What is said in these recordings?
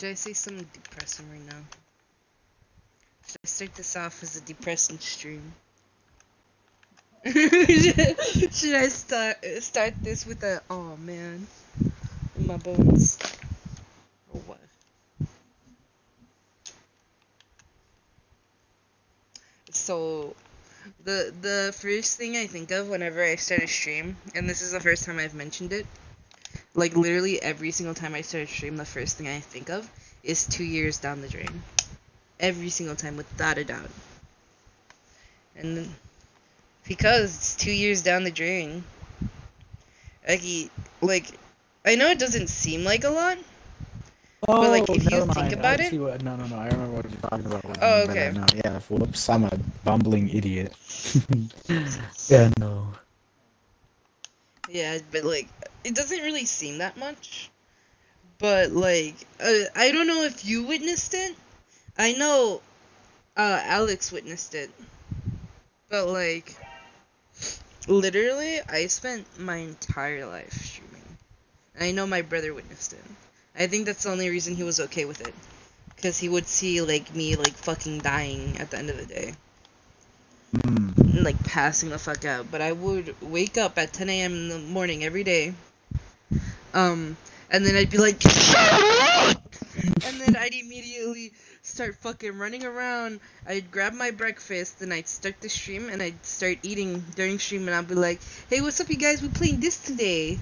Should I say something depressing right now? Should I start this off as a depressing stream? Should I start start this with a oh man in my bones? Or what? So the the first thing I think of whenever I start a stream, and this is the first time I've mentioned it, like literally every single time I start a stream, the first thing I think of is two years down the drain. Every single time, without a doubt. And then, because it's two years down the drain, like, like, I know it doesn't seem like a lot, Oh, But, like, oh, if you never think about I it- what, no, no, no. I remember what you're talking about. Oh, okay. Yeah, whoops. I'm a bumbling idiot. yeah, no. Yeah, but like it doesn't really seem that much. But like uh, I don't know if you witnessed it. I know uh Alex witnessed it. But like literally I spent my entire life streaming. And I know my brother witnessed it. I think that's the only reason he was okay with it. Cuz he would see like me like fucking dying at the end of the day Mm. And, like passing the fuck out. But I would wake up at 10 a.m. in the morning every day. Um, and then I'd be like, and then I'd immediately start fucking running around. I'd grab my breakfast, and I'd start the stream, and I'd start eating during stream, and I'd be like, Hey, what's up, you guys? We're playing this today.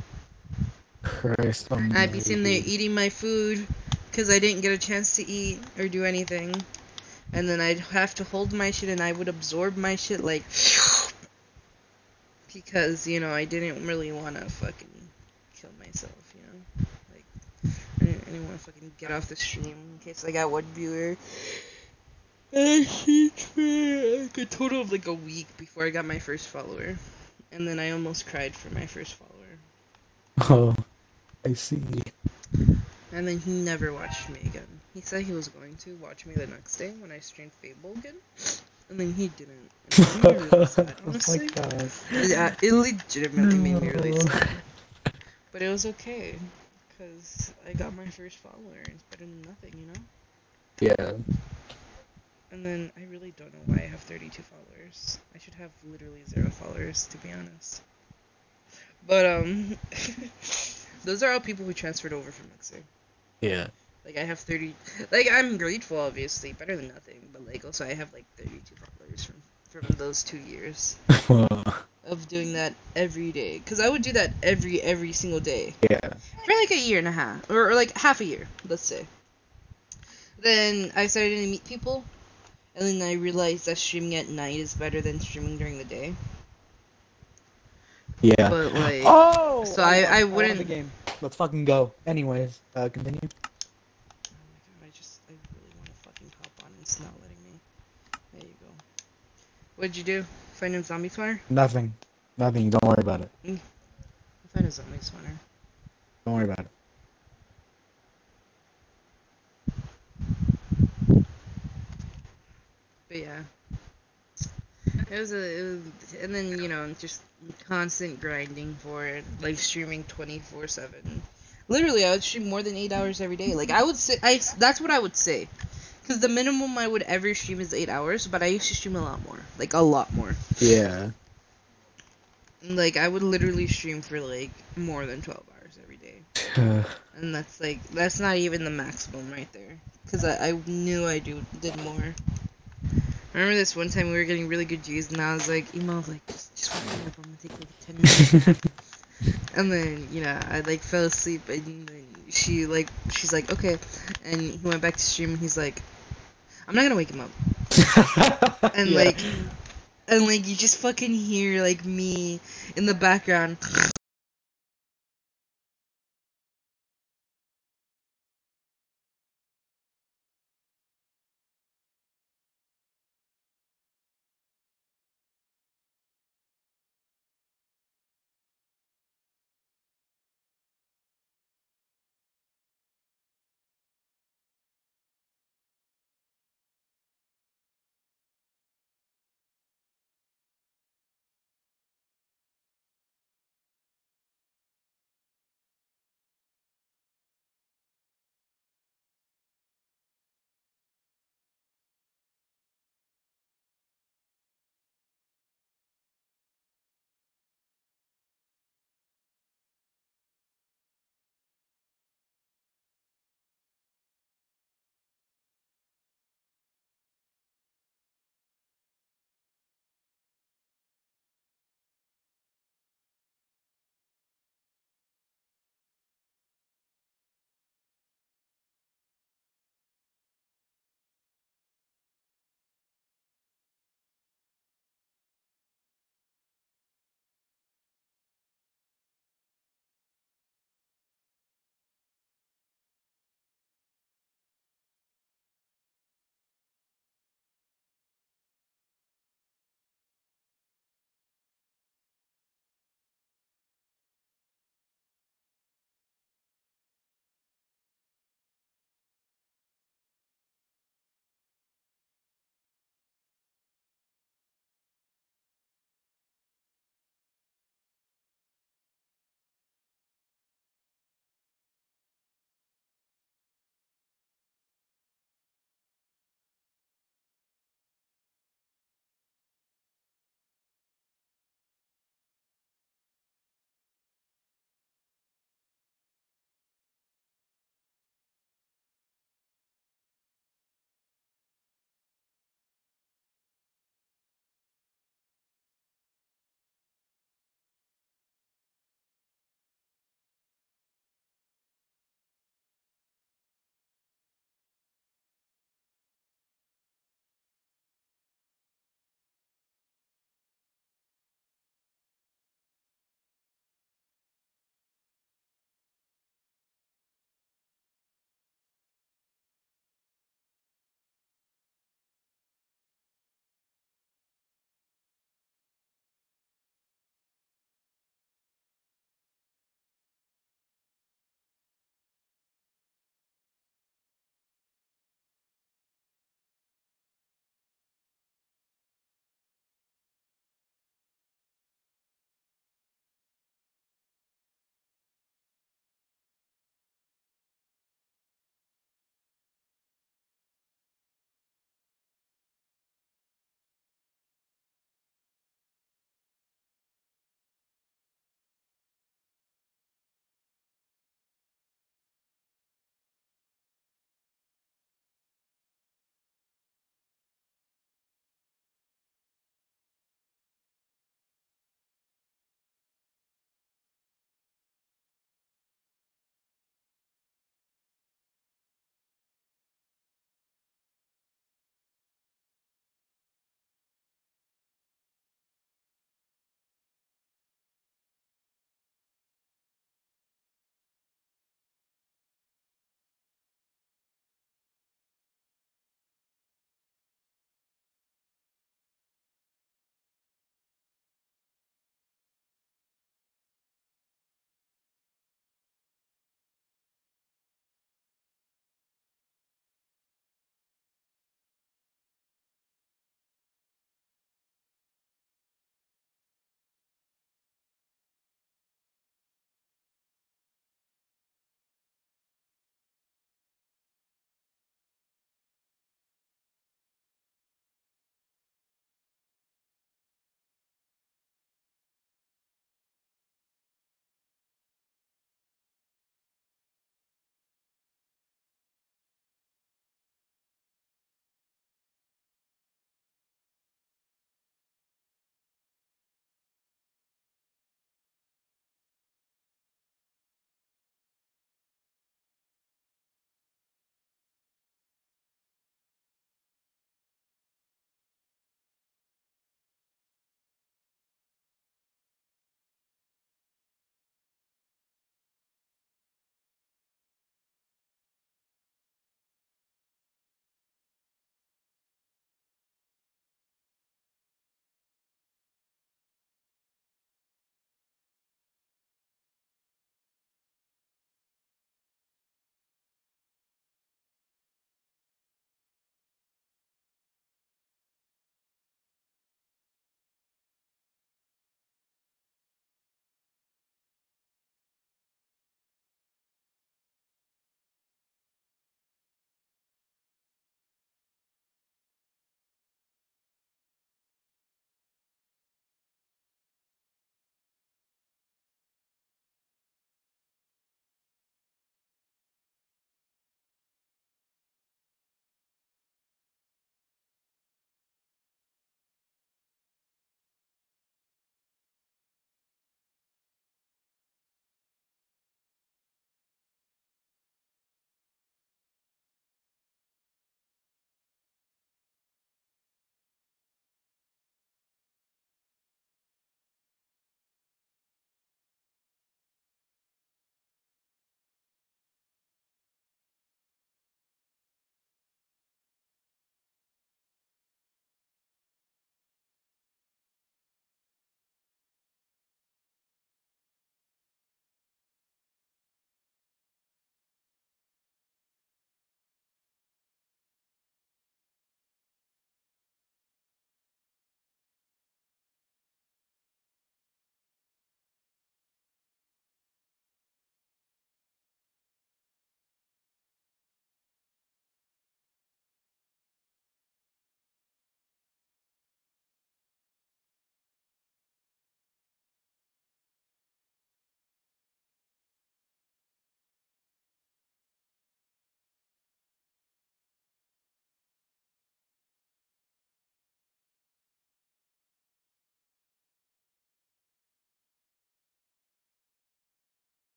Christ. I'd be sitting there eating my food because I didn't get a chance to eat or do anything. And then I'd have to hold my shit and I would absorb my shit like. Because, you know, I didn't really want to fucking kill myself, you know? Like, I didn't, didn't want to fucking get off the stream in case I got one viewer. And streamed like a total of like a week before I got my first follower. And then I almost cried for my first follower. Oh, I see. And then he never watched me again. He said he was going to watch me the next day when I streamed Fable again. And then he didn't. And it really sad, oh my honestly. god. Yeah, it legitimately made me really sad. But it was okay. Because I got my first follower. and It's better than nothing, you know? Yeah. And then I really don't know why I have 32 followers. I should have literally zero followers, to be honest. But, um, those are all people who transferred over from Mixer. Yeah. Like I have 30 like I'm grateful obviously, better than nothing, but like also I have like 32 followers from from those 2 years of doing that every day cuz I would do that every every single day yeah. for like a year and a half or, or like half a year, let's say. Then I started to meet people and then I realized that streaming at night is better than streaming during the day. Yeah. But like Oh! So I- I won wouldn't- the game. Let's fucking go. Anyways, uh, continue. Oh my god, I just, I really want to fucking hop on it's not letting me. There you go. What'd you do? Find a zombie spawner? Nothing. Nothing. Don't worry about it. I found a zombie spawner. Don't worry about it. But yeah. It was a, it was, and then, you know, just constant grinding for it, like streaming 24 7. Literally, I would stream more than 8 hours every day. Like, I would say, I, that's what I would say. Because the minimum I would ever stream is 8 hours, but I used to stream a lot more. Like, a lot more. Yeah. Like, I would literally stream for, like, more than 12 hours every day. And that's, like, that's not even the maximum right there. Because I, I knew I do, did more. I remember this one time we were getting really good views, and I was like, email was like, just, just wake up, I'm gonna take like 10 minute nap. And then, you know, I like fell asleep, and then she, like, she's like, okay. And he went back to stream, and he's like, I'm not gonna wake him up. And, Yeah. like, and like, you just fucking hear, like, me in the background.